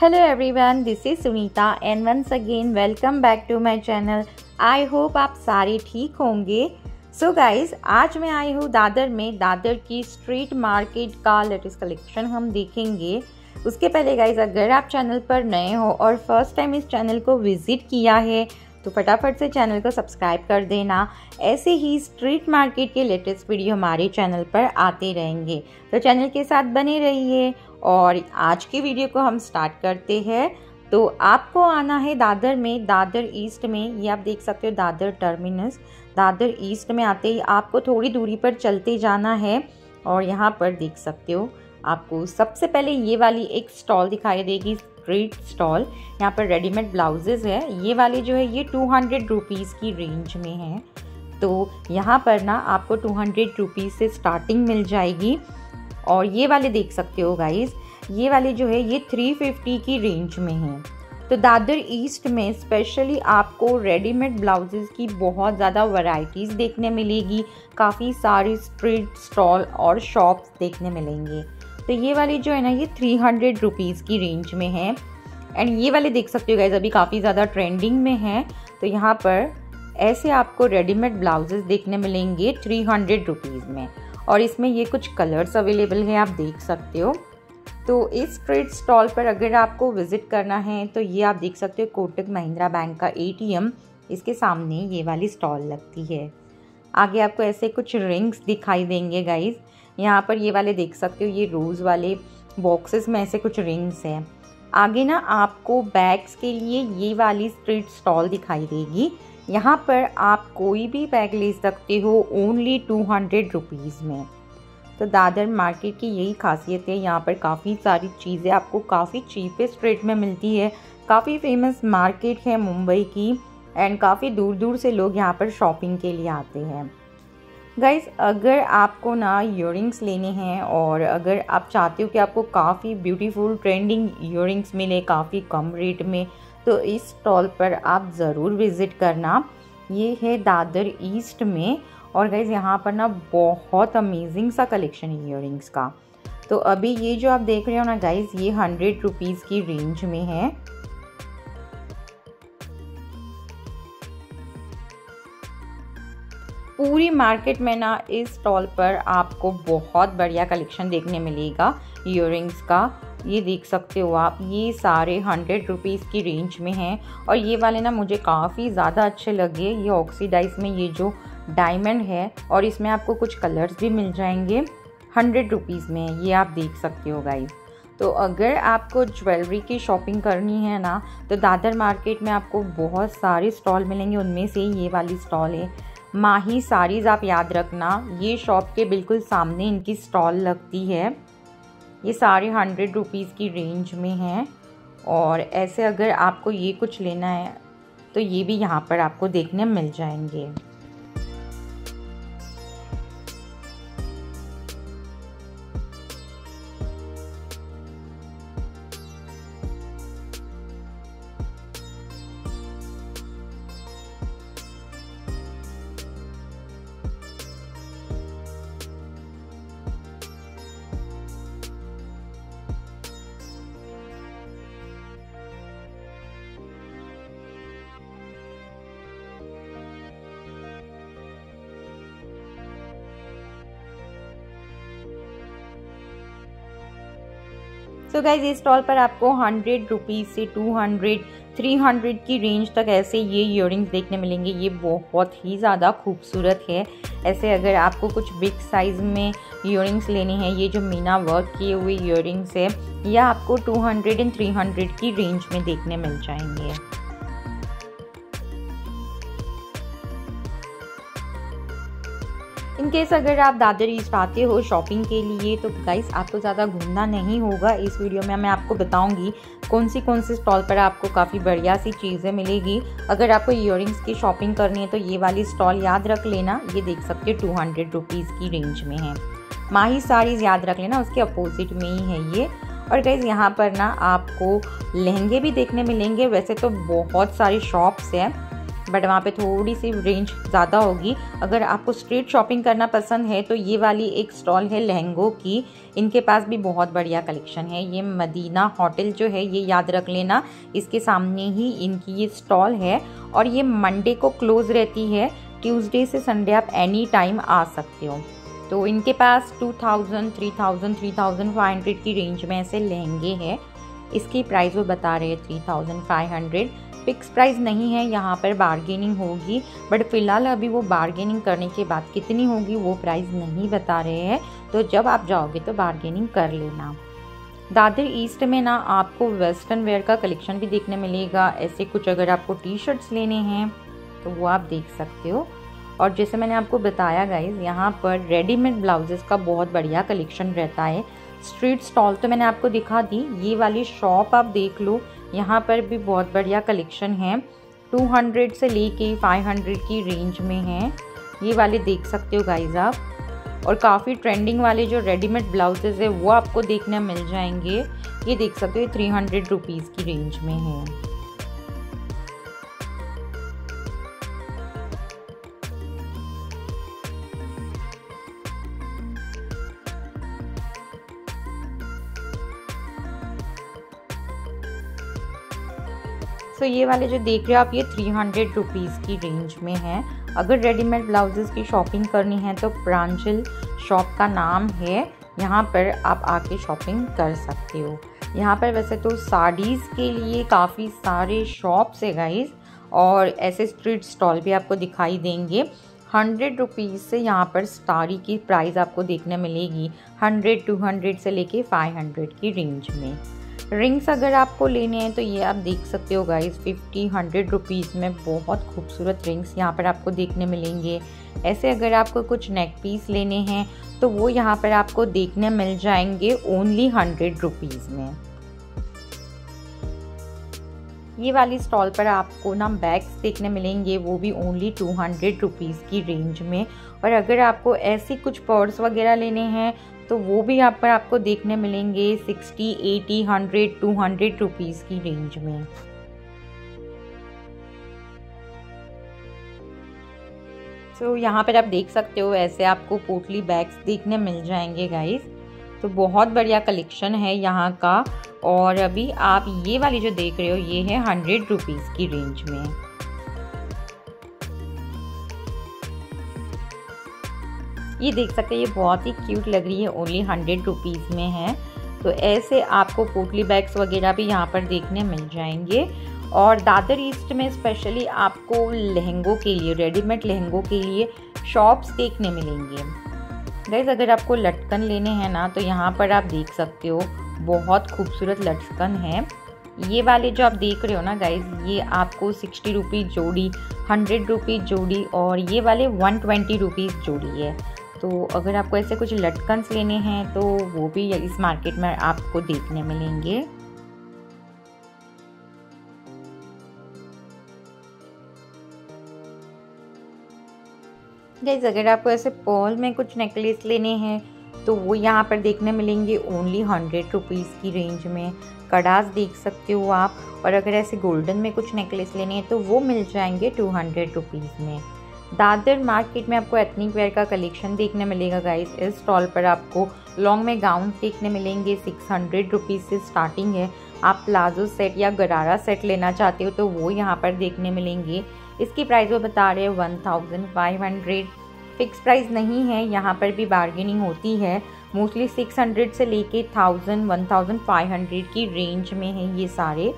Hello everyone, this is Sunita and once again welcome back to my channel. I hope आप सारे ठीक होंगे। सो so guys आज मैं आई हूँ दादर में दादर की स्ट्रीट मार्केट का लेटेस्ट कलेक्शन हम देखेंगे। उसके पहले गाइज़ अगर आप चैनल पर नए हो और फ़र्स्ट टाइम इस चैनल को विज़िट किया है तो फटाफट से चैनल को सब्सक्राइब कर देना। ऐसे ही स्ट्रीट मार्केट के लेटेस्ट वीडियो हमारे चैनल पर आते रहेंगे। तो चैनल के साथ बने रहिए। और आज की वीडियो को हम स्टार्ट करते हैं। तो आपको आना है दादर में, दादर ईस्ट में। ये आप देख सकते हो दादर टर्मिनस। दादर ईस्ट में आते ही आपको थोड़ी दूरी पर चलते जाना है और यहाँ पर देख सकते हो आपको सबसे पहले ये वाली एक स्टॉल दिखाई देगी स्ट्रीट स्टॉल यहाँ पर रेडीमेड ब्लाउजेज है। ये वाले जो है, ये टू हंड्रेड रुपीज़ की रेंज में है। तो यहाँ पर ना आपको टू हंड्रेड रुपीज़ से स्टार्टिंग मिल जाएगी। और ये वाले देख सकते हो गाइज़ ये वाले जो है, ये थ्री फिफ्टी की रेंज में है। तो दादर ईस्ट में स्पेशली आपको रेडीमेड ब्लाउजेज़ की बहुत ज़्यादा वैरायटीज़ देखने मिलेगी। काफ़ी सारी स्ट्रीट स्टॉल और शॉप्स देखने मिलेंगे। तो ये वाली जो है ना, ये थ्री हंड्रेड रुपीज़ की रेंज में है। एंड ये वाले देख सकते हो गैस अभी काफ़ी ज़्यादा ट्रेंडिंग में है। तो यहाँ पर ऐसे आपको रेडीमेड ब्लाउजेस देखने मिलेंगे थ्री हंड्रेड रुपीज़ में। और इसमें ये कुछ कलर्स अवेलेबल हैं, आप देख सकते हो। तो इस ट्रेड स्टॉल पर अगर आपको विज़िट करना है तो ये आप देख सकते हो कोटक महिंद्रा बैंक का एटीएम इसके सामने ये वाली स्टॉल लगती है। आगे आपको ऐसे कुछ रिंग्स दिखाई देंगे गाइज़ यहाँ पर ये वाले देख सकते हो, ये रोज़ वाले बॉक्सेस में ऐसे कुछ रिंग्स हैं। आगे ना आपको बैग्स के लिए ये वाली स्ट्रीट स्टॉल दिखाई देगी। यहाँ पर आप कोई भी बैग ले सकते हो ओनली टू हंड्रेड रुपीज़ में। तो दादर मार्केट की यही खासियत है, यहाँ पर काफ़ी सारी चीज़ें आपको काफ़ी चीपेस्ट रेट में मिलती है। काफ़ी फ़ेमस मार्केट है मुंबई की एंड काफ़ी दूर दूर से लोग यहाँ पर शॉपिंग के लिए आते हैं। गाइस अगर आपको ना इयरिंग्स लेने हैं और अगर आप चाहते हो कि आपको काफ़ी ब्यूटीफुल ट्रेंडिंग इयरिंग्स मिले, काफ़ी कम रेट में तो इस स्टॉल पर आप ज़रूर विज़िट करना। ये है दादर ईस्ट में और गाइज़ यहाँ पर ना बहुत अमेजिंग सा कलेक्शन है इयरिंग्स का। तो अभी ये जो आप देख रहे हो ना गाइज़ ये हंड्रेड रुपीज़ की रेंज में है। पूरी मार्केट में ना इस स्टॉल पर आपको बहुत बढ़िया कलेक्शन देखने मिलेगा इयरिंग्स का। ये देख सकते हो आप, ये सारे हंड्रेड रुपीज़ की रेंज में हैं। और ये वाले ना मुझे काफ़ी ज़्यादा अच्छे लगे ये ऑक्सीडाइज में ये जो डायमंड है, और इसमें आपको कुछ कलर्स भी मिल जाएँगे। हंड्रेड रुपीज़ में, ये आप देख सकते हो गाइज़ तो अगर आपको ज्वेलरी की शॉपिंग करनी है ना तो दादर मार्केट में आपको बहुत सारे स्टॉल मिलेंगे। उनमें से ये वाली स्टॉल है। माही साड़ीज़ आप याद रखना, ये शॉप के बिल्कुल सामने इनकी स्टॉल लगती है। ये सारे हंड्रेड रुपीज़ की रेंज में हैं। और ऐसे अगर आपको ये कुछ लेना है तो ये भी यहाँ पर आपको देखने मिल जाएँगे। तो गाइज़ इस स्टॉल पर आपको हंड्रेड रुपीज़ से टू हंड्रेड थ्री हंड्रेड की रेंज तक ऐसे ये इयर देखने मिलेंगे। ये बहुत ही ज़्यादा खूबसूरत है। ऐसे अगर आपको कुछ बिग साइज़ में इयर लेने हैं, ये जो मीना वर्क किए हुए इयर है यह आपको two hundred and three hundred की रेंज में देखने मिल जाएँगे। इन केस अगर आप दादर ईस्ट आते हो शॉपिंग के लिए तो गाइस आपको ज़्यादा घूमना नहीं होगा। इस वीडियो में मैं आपको बताऊँगी कौन सी कौन सी स्टॉल पर आपको काफ़ी बढ़िया सी चीज़ें मिलेगी। अगर आपको इयर की शॉपिंग करनी है तो ये वाली स्टॉल याद रख लेना। ये देख सकते टू हंड्रेड की रेंज में है। माही साड़ीज़ याद रख लेना, उसके अपोजिट में ही है ये। और गाइज़ यहाँ पर ना आपको लहंगे भी देखने मिलेंगे। वैसे तो बहुत सारी शॉप्स हैं। बट वहाँ पे थोड़ी सी रेंज ज़्यादा होगी। अगर आपको स्ट्रीट शॉपिंग करना पसंद है तो ये वाली एक स्टॉल है लहंगों की। इनके पास भी बहुत बढ़िया कलेक्शन है। ये मदीना होटल जो है ये याद रख लेना। इसके सामने ही इनकी ये स्टॉल है और ये मंडे को क्लोज़ रहती है। ट्यूसडे से संडे आप एनी टाइम आ सकते हो। तो इनके पास 2000, 3000, 3500 की रेंज में ऐसे लहंगे हैं। इसकी प्राइस वो बता रहे हैं 3500 फिक्स प्राइस नहीं है, यहाँ पर बारगेनिंग होगी बट फ़िलहाल अभी वो बारगेनिंग करने के बाद कितनी होगी, वो प्राइस नहीं बता रहे हैं तो जब आप जाओगे तो बारगेनिंग कर लेना। दादर ईस्ट में ना आपको वेस्टर्न वेयर का कलेक्शन भी देखने मिलेगा, ऐसे कुछ अगर आपको टी शर्ट्स लेने हैं तो वो आप देख सकते हो। और जैसे मैंने आपको बताया गाइज़ यहाँ पर रेडीमेड ब्लाउजेस का बहुत बढ़िया कलेक्शन रहता है। स्ट्रीट स्टॉल तो मैंने आपको दिखा दी, ये वाली शॉप आप देख लो यहाँ पर भी बहुत बढ़िया कलेक्शन है। 200 से लेके 500 की रेंज में है। ये वाले देख सकते हो गाइज़ आप। और काफ़ी ट्रेंडिंग वाले जो रेडीमेड ब्लाउजेज है, वो आपको देखने मिल जाएँगे। ये देख सकते हो थ्री हंड्रेड रुपीज़ की रेंज में है। सो ये वाले जो देख रहे हो आप, ये थ्री हंड्रेड रुपीज़ की रेंज में है। अगर रेडीमेड ब्लाउजेज़ की शॉपिंग करनी है तो प्रांजल शॉप का नाम है। यहाँ पर आप आके शॉपिंग कर सकते हो। यहाँ पर वैसे तो साड़ीज़ के लिए काफ़ी सारे शॉप्स है गाइज़ और ऐसे स्ट्रीट स्टॉल भी आपको दिखाई देंगे। हंड्रेड रुपीज़ से यहाँ पर साड़ी की प्राइस आपको देखने मिलेगी। हंड्रेड टू हंड्रेड से लेके फाइव हंड्रेड की रेंज में। रिंग्स अगर आपको लेने हैं तो ये आप देख सकते हो गाइस फिफ्टी हंड्रेड रुपीज़ में बहुत खूबसूरत रिंग्स यहाँ पर आपको देखने मिलेंगे। ऐसे अगर आपको कुछ नेक पीस लेने हैं तो वो यहाँ पर आपको देखने मिल जाएँगे ओनली हंड्रेड रुपीज़ में। ये वाली स्टॉल पर आपको ना बैग्स देखने मिलेंगे, वो भी ओनली टू हंड्रेड रुपीज़ की रेंज में। और अगर आपको ऐसे कुछ पर्स वगैरह लेने हैं तो वो भी यहाँ पर आपको देखने मिलेंगे sixty eighty hundred two hundred rupees की रेंज में। तो so, यहाँ पर आप देख सकते हो ऐसे आपको पोटली बैग्स देखने मिल जाएँगे गाइस तो बहुत बढ़िया कलेक्शन है यहाँ का। और अभी आप ये वाली जो देख रहे हो ये है हंड्रेड रुपीज़ की रेंज में। ये देख सकते हैं, ये बहुत ही क्यूट लग रही है ओनली हंड्रेड रुपीज़ में है। तो ऐसे आपको पोटली बैग्स वगैरह भी यहाँ पर देखने मिल जाएँगे। और दादर ईस्ट में स्पेशली आपको लहंगों के लिए रेडीमेड लहंगों के लिए शॉप्स देखने मिलेंगे। गैस अगर आपको लटकन लेने हैं ना तो यहाँ पर आप देख सकते हो, बहुत खूबसूरत लटकन है। ये वाले जो आप देख रहे हो ना गाइज़ ये आपको सिक्सटी रुपीज़ जोड़ी हंड्रेड रुपीज़ जोड़ी और ये वाले वन ट्वेंटी रुपीज़ जोड़ी है। तो अगर आपको ऐसे कुछ लटकन्स लेने हैं तो वो भी इस मार्केट में आपको देखने मिलेंगे। गाइज़ अगर आपको ऐसे पॉल में कुछ नेकलेस लेने हैं तो वो यहाँ पर देखने मिलेंगे ओनली हंड्रेड रुपीज़ की रेंज में। कड़ास देख सकते हो आप, और अगर ऐसे गोल्डन में कुछ नेकलेस लेने हैं तो वो मिल जाएँगे टू हंड्रेड रुपीज़ में। दादर मार्केट में आपको एथनिक वेयर का कलेक्शन देखने मिलेगा गाइस इस स्टॉल पर आपको लॉन्ग में गाउन देखने मिलेंगे सिक्स हंड्रेड रुपीज़ से स्टार्टिंग है. आप प्लाजो सेट या गरारा सेट लेना चाहते हो तो वो यहाँ पर देखने मिलेंगे. इसकी प्राइस वो बता रहे हैं one thousand five hundred fix price नहीं है, यहाँ पर भी बार्गेनिंग होती है. मोस्टली सिक्स हंड्रेड से लेके thousand one thousand five hundred की रेंज में है ये सारे.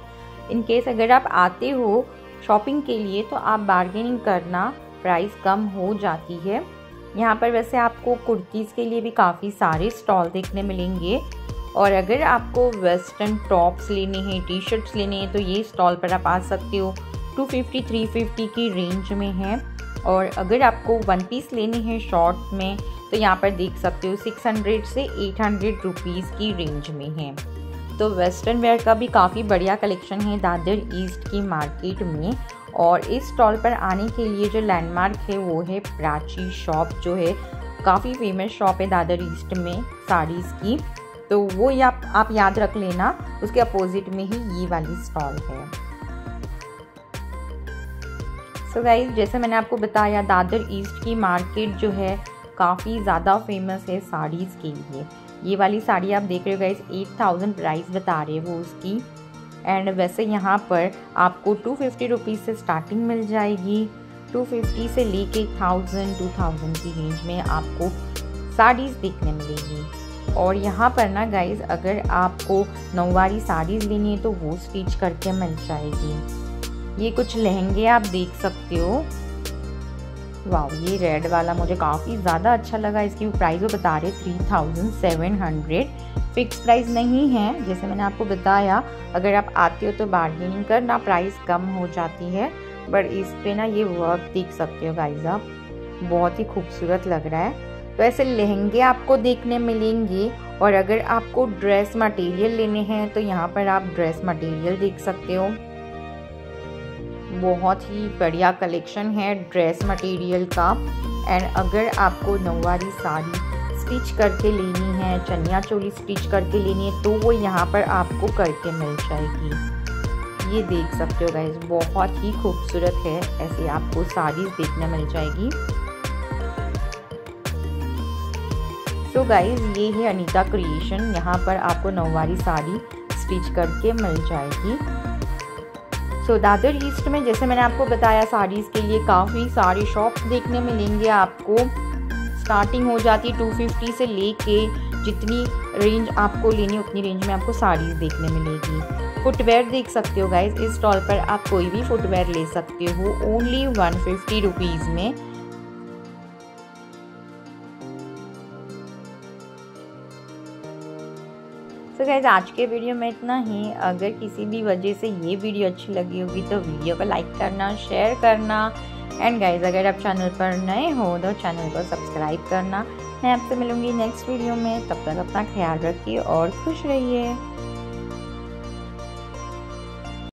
इनकेस अगर आप आते हो शॉपिंग के लिए तो आप बार्गेनिंग करना प्राइस कम हो जाती है। यहाँ पर वैसे आपको कुर्तीज़ के लिए भी काफ़ी सारे स्टॉल देखने मिलेंगे। और अगर आपको वेस्टर्न टॉप्स लेने हैं टी शर्ट्स लेने हैं तो ये स्टॉल पर आप आ सकते हो। 250 350 की रेंज में है। और अगर आपको वन पीस लेने हैं शॉर्ट में तो यहाँ पर देख सकते हो 600 से 800 रुपीज़ की रेंज में है। तो वेस्टर्न वेयर का भी काफ़ी बढ़िया कलेक्शन है दादर ईस्ट की मार्केट में। और इस स्टॉल पर आने के लिए जो लैंडमार्क है वो है प्राची शॉप जो है काफ़ी फ़ेमस शॉप है दादर ईस्ट में साड़ीज़ की। तो वो आप, आप याद रख लेना उसके अपोजिट में ही ये वाली स्टॉल है। सो so गाइज़ जैसे मैंने आपको बताया दादर ईस्ट की मार्केट जो है काफ़ी ज़्यादा फ़ेमस है साड़ीज़ के लिए। ये वाली साड़ी आप देख रहे हो गाइज़ एट थाउज़ेंड प्राइस बता रहे हो उसकी। एंड वैसे यहाँ पर आपको टू फिफ्टी रुपीज़ से स्टार्टिंग मिल जाएगी। टू फिफ्टी से लेके थाउज़ेंड टू थाउज़ेंड की रेंज में आपको साड़ीज़ देखने मिलेगी। और यहाँ पर ना गाइज़ अगर आपको नौवारी साड़ीज़ लेनी है तो वो स्टिच करके मिल जाएगी। ये कुछ लहंगे आप देख सकते हो। वाह ये रेड वाला मुझे काफ़ी ज़्यादा अच्छा लगा। इसकी प्राइस वो बता रहे three thousand seven hundred fix price नहीं है, जैसे मैंने आपको बताया, अगर आप आते हो तो बार्गेनिंग करना प्राइस कम हो जाती है बट इस पे ना ये वर्क देख सकते हो गाइज़ आप। बहुत ही खूबसूरत लग रहा है। तो ऐसे लहंगे आपको देखने मिलेंगे, और अगर आपको ड्रेस मटेरियल लेने हैं तो यहाँ पर आप ड्रेस मटेरियल देख सकते हो। बहुत ही बढ़िया कलेक्शन है ड्रेस मटेरियल का। एंड अगर आपको नौवारी साड़ी स्टिच करके लेनी है, चनिया चोली स्टिच करके लेनी है तो वो यहाँ पर आपको करके मिल जाएगी। ये देख सकते हो गाइज़ बहुत ही खूबसूरत है, ऐसे आपको साड़ीज देखने मिल जाएगी। सो so गाइज़ ये है अनीता क्रिएशन यहाँ पर आपको नौवारी साड़ी स्टिच करके मिल जाएगी। सो दादर ईस्ट में, जैसे मैंने आपको बताया, साड़ीज़ के लिए काफ़ी सारे शॉप्स देखने मिलेंगे आपको। स्टार्टिंग हो जाती है टू फिफ्टी से लेके जितनी रेंज आपको लेनी उतनी रेंज में आपको साड़ीज़ देखने मिलेगी। फुटवेयर देख सकते हो गाइज़ इस स्टॉल पर आप कोई भी फुटवेयर ले सकते हो ओनली वन फिफ्टी रुपीज़ में। सो so गैज़ आज के वीडियो में इतना ही। अगर किसी भी वजह से ये वीडियो अच्छी लगी होगी तो वीडियो को लाइक करना शेयर करना। एंड गाइज़ अगर आप चैनल पर नए हो तो चैनल को सब्सक्राइब करना। मैं आपसे मिलूँगी नेक्स्ट वीडियो में। तब तक अपना ख्याल रखिए और खुश रहिए।